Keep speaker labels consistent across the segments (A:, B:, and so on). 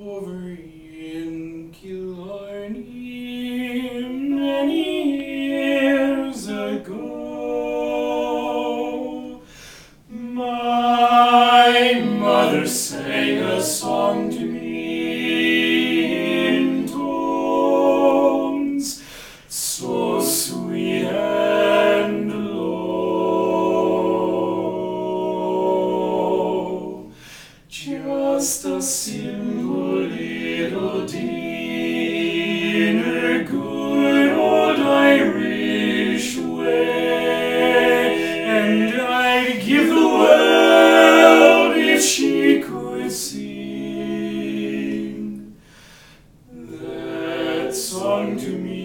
A: Over in Killarney many years ago, my mother said. that song to me.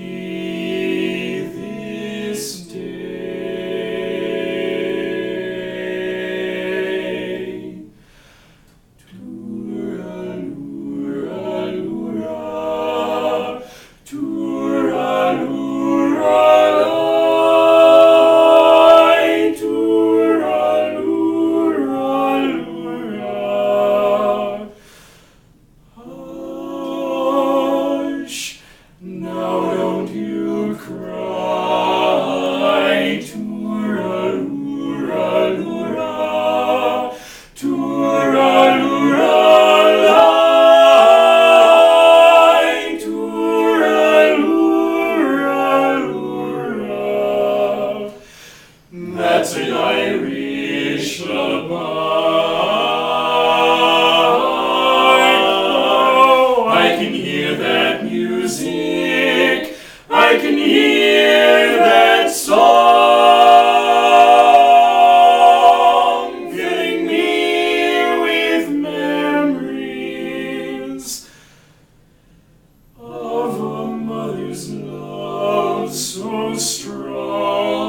A: Oh, I can hear that music. I can hear that song filling me with memories of a mother's love so strong.